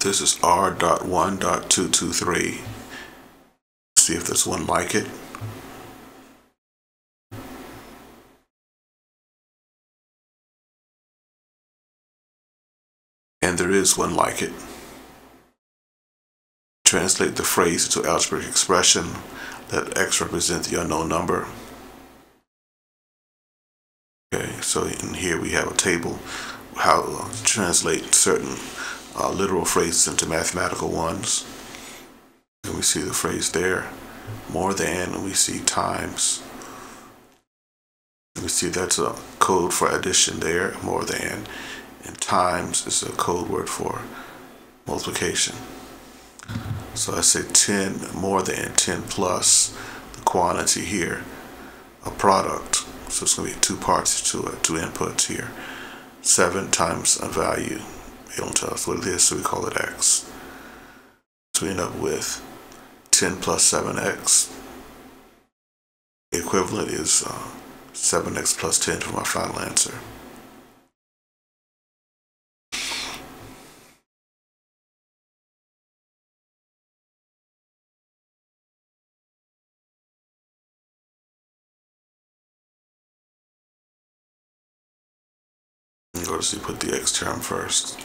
This is R.1.223. See if there's one like it. And there is one like it. Translate the phrase into algebraic expression. Let x represent the unknown number. Okay, so in here we have a table how to translate certain uh, literal phrases into mathematical ones. And we see the phrase there, more than, and we see times. And we see that's a code for addition there, more than, and times is a code word for multiplication. So I say 10 more than 10 plus the quantity here, a product. So it's going to be two parts to it, two inputs here. 7 times a value. They don't tell us what it is, so we call it x. So we end up with 10 plus 7x. The equivalent is uh, 7x plus 10 for my final answer. Notice you put the x term first.